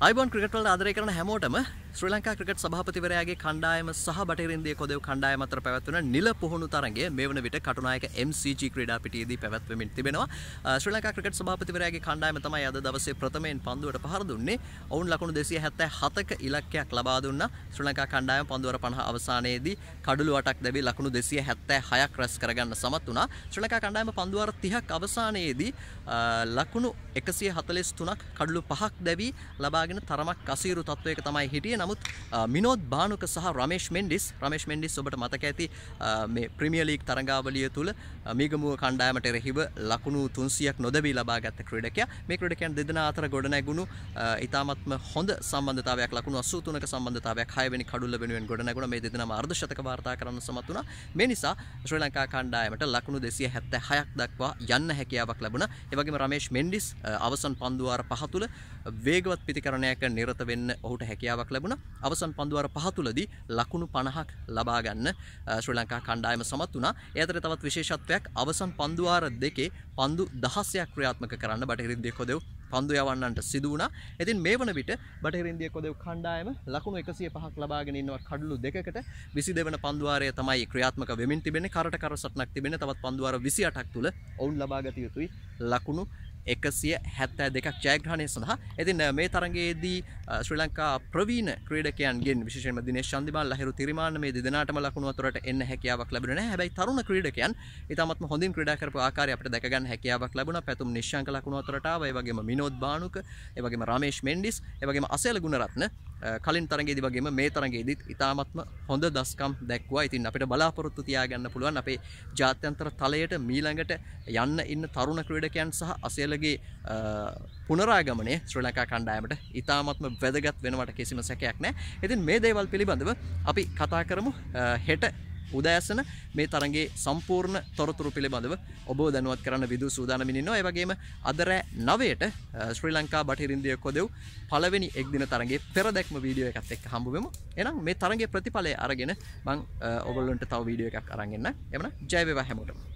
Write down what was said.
අයිබන් ක්‍රිකටවල ආදරය කරන හැමෝටම ශ්‍රී ලංකා ක්‍රිකට් සභාපතිවරයාගේ කණ්ඩායම සහ බටහිරින්දිය කොදෙව් කණ්ඩායම අතර පැවැත්වෙන නිල පුහුණු තරගය මේ වන විට කටුනායක MCG ක්‍රීඩා පිටියේදී පැවැත්වෙමින් තිබෙනවා. ශ්‍රී ලංකා ක්‍රිකට් සභාපතිවරයාගේ කණ්ඩායම තමයි අද දවසේ ප්‍රථමයෙන් පන්දුවට පහර දුන්නේ. ඔවුන් ලකුණු 277ක ඉලක්කයක් ලබා දුන්නා. ශ්‍රී ලංකා කණ්ඩායම පන්දුවර 50 අවසානයේදී කඩළු අටක් දැවි ලකුණු 276ක් රැස් කරගන්න සමත් වුණා. ශ්‍රී ලංකා කණ්ඩායම පන්දුවර 30ක් අවසානයේදී ලකුණු 143ක් කඩළු පහක් දැවි ලබාගෙන තරමක් අසීරු තත්වයක තමයි හිටියේ. නමුත් මිනෝද් බානුක සහ රමේෂ් මෙන්ඩිස් රමේෂ් මෙන්ඩිස් ඔබට මතක ඇති මේ ප්‍රිමියර් ලීග් තරඟාවලිය තුල මීගමුව කණ්ඩායමට එරෙහිව ලකුණු 300ක් නොදැවී ලබාගත් ක්‍රීඩකයා. මේ ක්‍රීඩකයන් දෙදෙනා අතර ගොඩනැගුණු ඉතාමත්ම හොඳ සම්බන්ධතාවයක් ලකුණු 83ක සම්බන්ධතාවයක් 6 වෙනි කඩුල්ල වෙනුවෙන් ගොඩනැගුණා. මේ දෙදෙනාම අර්ධ ශතක වාර්තා කරන්න සමත් වුණා. මේ නිසා ශ්‍රී ලංකා කණ්ඩායමට ලකුණු 276ක් දක්වා යන්න හැකියාවක් ලැබුණා. ඒ වගේම රමේෂ් මෙන්ඩිස් අවසන් පන්දුවාර පහ තුල වේගවත් පිතිකරණයක නිරත වෙන්න ඔහුට හැකියාවක් ලැබුණා. අවසන් පන්දුවාර පහ තුලදී ලකුණු 50ක් ලබා ගන්න ශ්‍රී ලංකා කණ්ඩායම සමත් වුණා. ඒ අතර තවත් විශේෂත්වයක් අවසන් පන්දුවාර දෙකේ පන්දු 16ක් ක්‍රියාත්මක කරන්න බටහිර ඉන්දිය කොදෙව් පන්දු යවන්නන්ට සිදු වුණා. ඉතින් මේ වන විට බටහිර ඉන්දිය කොදෙව් කණ්ඩායම ලකුණු 105ක් ලබාගෙන ඉන්නවා කඩලු දෙකකට 22 වන පන්දුවාරය තමයි ක්‍රියාත්මක වෙමින් තිබෙන්නේ. කරට කර සටනක් තිබෙන්නේ. තවත් පන්දුවාර 28ක් තුල ඔවුන් ලබා ගත යුතුයි ලකුණු එකසිය හැත්තෑ දෙකක් ජයග්‍රහණය සඳහා. ඇතින් මේ තරගේදී ශ්‍රී ලංකා ප්‍රවීණ ක්‍රඩකයන්ගෙන් විශෂම දින ශන්දිමල් ලහිරු තිරිමාන මේ දෙනාටම ලකුණු අතුරට එන්න හැකියාවක් ලැබෙන හැබයි තරුණ ක්‍රඩකයන් ඉතාමත් හොඳින් ක්‍රඩකරපු ආකාරය අපට දැකගන්න හැකියාවක් ලැබුණ. පැතුම් නිශ්ංක ලකුණු අතරටාව වගේම මිනෝද් බානුක එවගේම රමේශ් මෙන්ඩිස් එවගේම අසයල ගුණරත්න. කලින් තරගේදි වගේම මේ තරගේදීත් ඉතාමත්ම හොඳ දස්කම් දැක්වා ඉතින් අපිට බලාපොරොත්තු තියාගන්න පුළුවන් අපේ ජාත්‍යන්තර තලයට මීළඟට යන්න ඉන්න තරුණ ක්‍රීඩකයන් සහ අසයලගේ පුනරාගමනය ශ්‍රී ලංකා කණ්ඩායමට ඉතාමත්ම වැදගත් වෙනවට කිසිම සැකයක් නෑ ඉතින් මේ දේවල් පිළිබඳව අපි කතා කරමු. හෙට උදෑසන මේ තරගේ සම්පූර්ණ තොරතුරු පිළිබඳව ඔබ දැනුවත් කරන්න විදු සූදානමිනින්නවා ඒවගේම අදරෑ නවයට ශ්‍රී ලංකා බටිරින්දිය කොදෙව් පළවෙනි එක්දින තරගේ පෙරදැක්ම වීඩියෝ එකත් එක් හම්බුවමු එනම් මේ තරගේ ප්‍රතිඵලය අරගෙන මං ඔබල්ලන්ට තව වීඩියෝ එකක් අරගන්න එමන ජයවවා හැමෝටම.